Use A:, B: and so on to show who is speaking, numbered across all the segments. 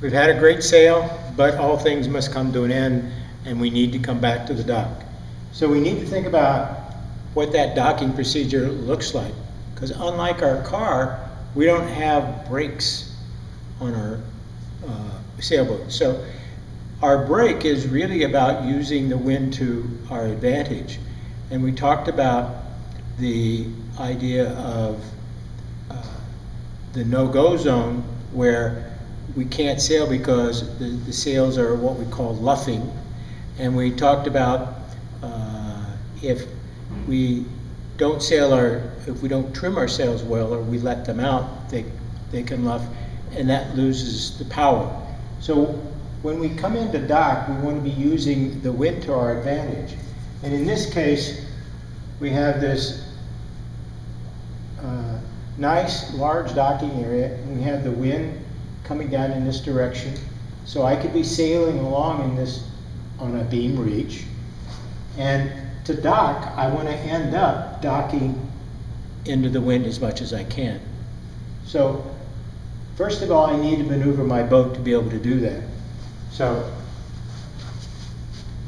A: we've had a great sail, but all things must come to an end, and we need to come back to the dock. So we need to think about what that docking procedure looks like. Because unlike our car, we don't have brakes on our uh, sailboat. So our brake is really about using the wind to our advantage. And we talked about the idea of uh, the no-go zone where we can't sail because the, the sails are what we call luffing. And we talked about uh, if we don't sail our, if we don't trim our sails well or we let them out, they, they can luff and that loses the power. So when we come into dock, we want to be using the wind to our advantage. And in this case, we have this uh, nice large docking area and we have the wind coming down in this direction. So I could be sailing along in this on a beam reach. And to dock, I want to end up docking into the wind as much as I can. So first of all, I need to maneuver my boat to be able to do that. So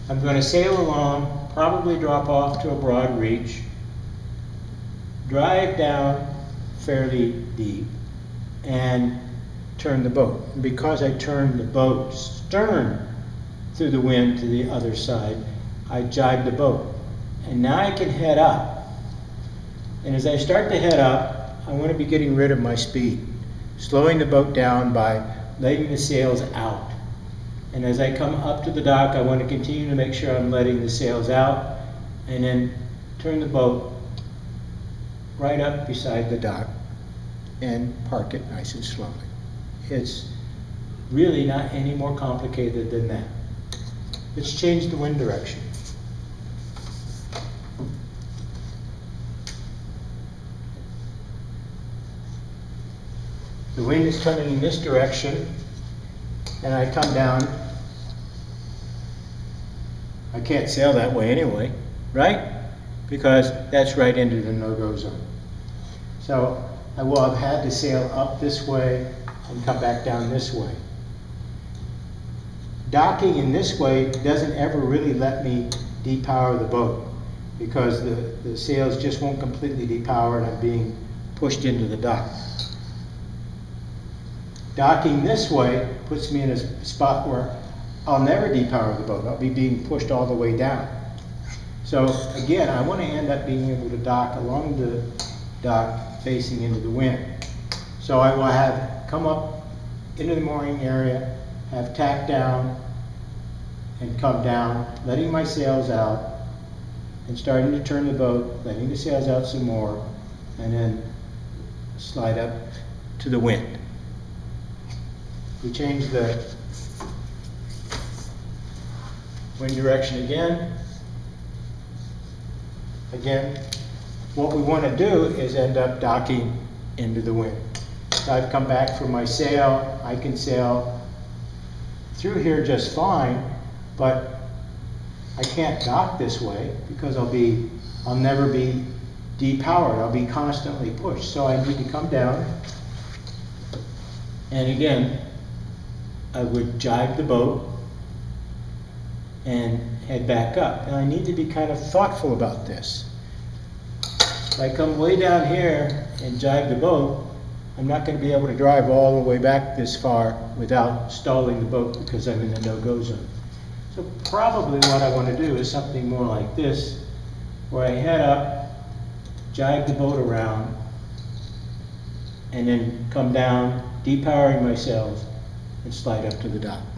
A: I'm going to sail along, probably drop off to a broad reach, drive down fairly deep, and turn the boat. Because I turned the boat stern through the wind to the other side, I jibe the boat. And now I can head up. And as I start to head up, I want to be getting rid of my speed, slowing the boat down by letting the sails out. And as I come up to the dock, I want to continue to make sure I'm letting the sails out and then turn the boat right up beside the dock and park it nice and slowly. It's really not any more complicated than that. Let's change the wind direction. The wind is coming in this direction and I come down. I can't sail that way anyway, right? Because that's right into the no-go zone. So I will have had to sail up this way and come back down this way. Docking in this way doesn't ever really let me depower the boat because the, the sails just won't completely depower and I'm being pushed into the dock. Docking this way puts me in a spot where I'll never depower the boat. I'll be being pushed all the way down. So again, I want to end up being able to dock along the dock facing into the wind. So I will have come up into the mooring area, have tacked down, and come down, letting my sails out, and starting to turn the boat, letting the sails out some more, and then slide up to the wind. We change the wind direction again. Again, what we want to do is end up docking into the wind. I've come back from my sail. I can sail through here just fine, but I can't dock this way because I'll be, I'll never be depowered. I'll be constantly pushed. So I need to come down. And again, I would jibe the boat and head back up. And I need to be kind of thoughtful about this. If I come way down here and jibe the boat, I'm not going to be able to drive all the way back this far without stalling the boat because I'm in the no-go zone. So probably what I want to do is something more like this, where I head up, jibe the boat around, and then come down, depowering myself, and slide up to the dock.